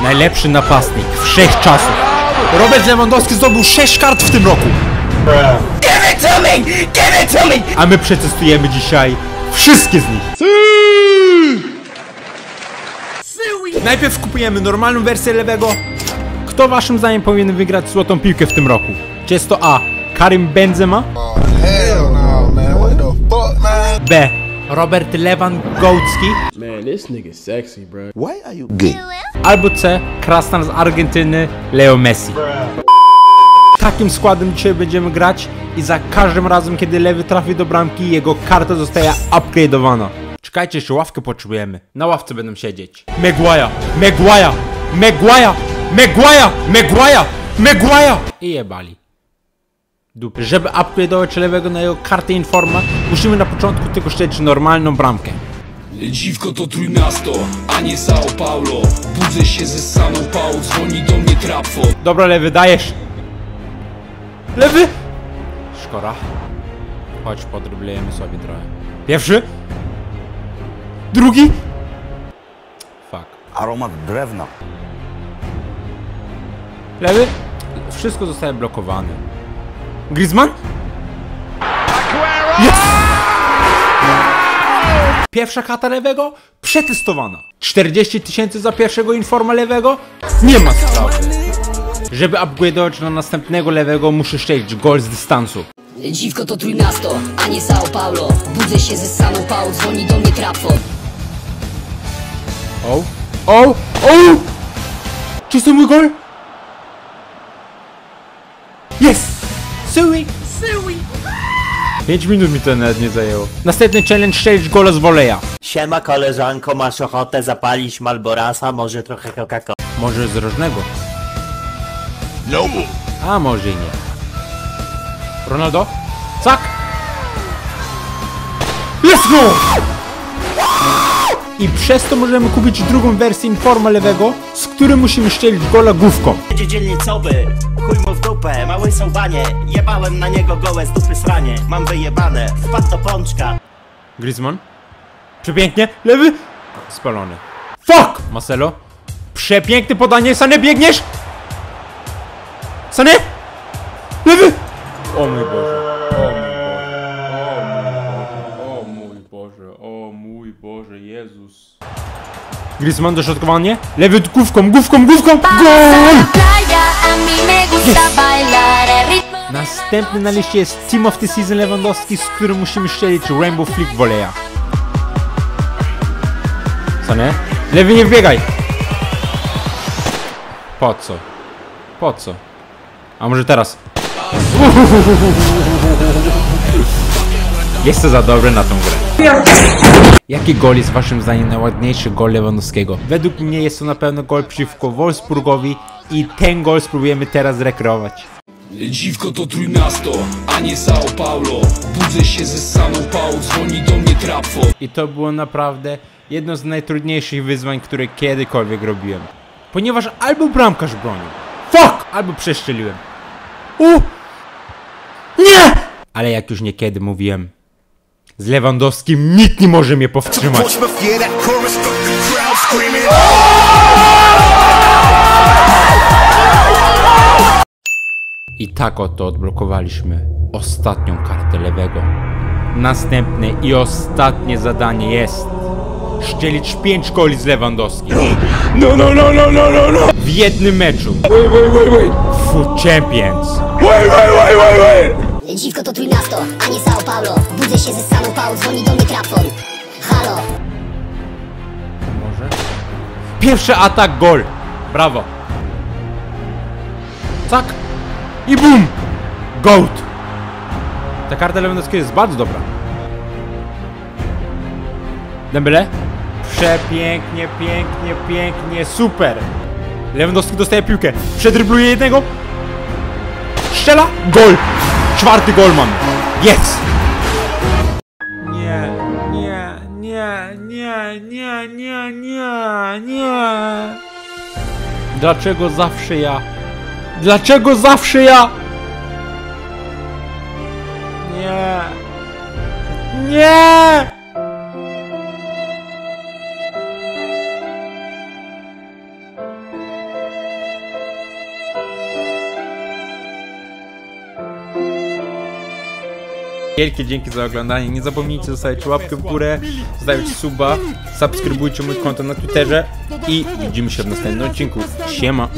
Najlepszy napastnik wszechczasów. Robert Lewandowski zdobył 6 kart w tym roku. Give it to me! Give it to me! A my przetestujemy dzisiaj wszystkie z nich. Najpierw kupujemy normalną wersję lewego. Kto waszym zdaniem powinien wygrać złotą piłkę w tym roku? Czy jest to A. Karim Benzema? Hell no? B. Robert Lewandowski? Man, this nigga sexy, bro. Why are you gay? Albo C. Krasnar z Argentyny, Leo Messi. Takim składem dzisiaj będziemy grać i za każdym razem, kiedy lewy trafi do bramki, jego karta zostaje upgrade'owana. Czekajcie, jeszcze ławkę potrzebujemy. Na ławce będą siedzieć. Maguire, Maguire, Maguire, Maguire, Maguire, Maguire! I jebali. Dupy. Żeby upgrade'ować lewego na jego kartę informa, musimy na początku tylko szczelić normalną bramkę. Dziwko to Trójmiasto, a nie Sao Paulo Budzę się ze saną pałą, dzwoni do mnie trapfo Dobra, lewy, dajesz. Lewy! Szkoda. Chodź, podryblejemy sobie trochę. Pierwszy. Drugi. Fuck. Aromat drewna. Lewy. Wszystko zostaje blokowane. Griezmann? Jest! Pierwsza kata lewego przetestowana. 40 tysięcy za pierwszego informa lewego? Nie ma sprawy. Żeby upgrade'ować na następnego lewego muszę szczelić gol z dystansu. Dziwko to Trójmiasto, a nie Sao Paulo Budzę się ze saną pałą, dzwoni do mnie trapfo O! O! O! Czy to mój gol? Jest! Sui! Sui! 5 minut mi to nawet nie zajęło. Następny challenge strzelić gola z voleja. Siema koleżanko, masz ochotę zapalić Malborasa, może trochę Coca-Cola? Może z rożnego? A może i nie. Ronaldo? Cak! Let's go! I przez to możemy kupić drugą wersję Informa lewego, z którym musimy szczelić gola główką. Dzielnicowy, chuj mu w dupę, mały są banie Jebałem na niego gołe z dupy sranie, mam wyjebane, wpadł do pączka Griezmann? Przepięknie, lewy! Spalony. Fuck! Marcelo? Przepiękne podanie, Sané biegniesz? Sané? Lewy! O mój Boże, Jezus. Griezmann dośrodkowanie? Lewy główką, główką, główką! GOL! ritmo. Następny na liście jest Team of the Season Lewandowski, z którym musimy szczelić Rainbow Flick Voleja. Co nie? Lewy nie wbiegaj! Po co? Po co? A może teraz? Jestem za dobry na tą grę. Jaki gol jest waszym zdaniem najładniejszy gol Lewandowskiego? Według mnie jest to na pewno gol przeciwko Wolfsburgowi i ten gol spróbujemy teraz rekreować. Dziwko to Trójmiasto, a nie Sao Paulo Budzę się ze saną pałą, dzwoni do mnie trapfo I to było naprawdę jedno z najtrudniejszych wyzwań, które kiedykolwiek robiłem. Ponieważ albo bramkarz bronił. Fuck! Albo przeszczeliłem. U! Nie! Ale jak już niekiedy mówiłem, z Lewandowskim nikt nie może mnie powstrzymać. I tak oto odblokowaliśmy ostatnią kartę lewego. Następne i ostatnie zadanie jest szczelić 5 goli z Lewandowskim. No, no, no, no, no, no, no. W jednym meczu. Wait, wait, wait, wait. Foot Champions. Wait, wait, wait, wait, wait. Dziwko to Trójmiasto, a nie Sao Paulo Budzę się ze saną pałą, dzwoni do mnie Halo Może? Pierwszy atak, gol. Brawo. Tak. I bum. Goat. Ta karta Lewandowskiego jest bardzo dobra. Dembele? Przepięknie, pięknie, pięknie, super. Lewandowski dostaje piłkę. Przedrybluje jednego. Strzela. Gol. Czwarty gol mam. Jest. Nie, nie, nie, nie, nie, nie, nie, nie. Dlaczego zawsze ja? Dlaczego zawsze ja? Nie. Nie! Wielkie dzięki za oglądanie. Nie zapomnijcie zostawić łapkę w górę, zostawić suba, subskrybujcie mój konto na Twitterze i widzimy się w następnym odcinku. Siema!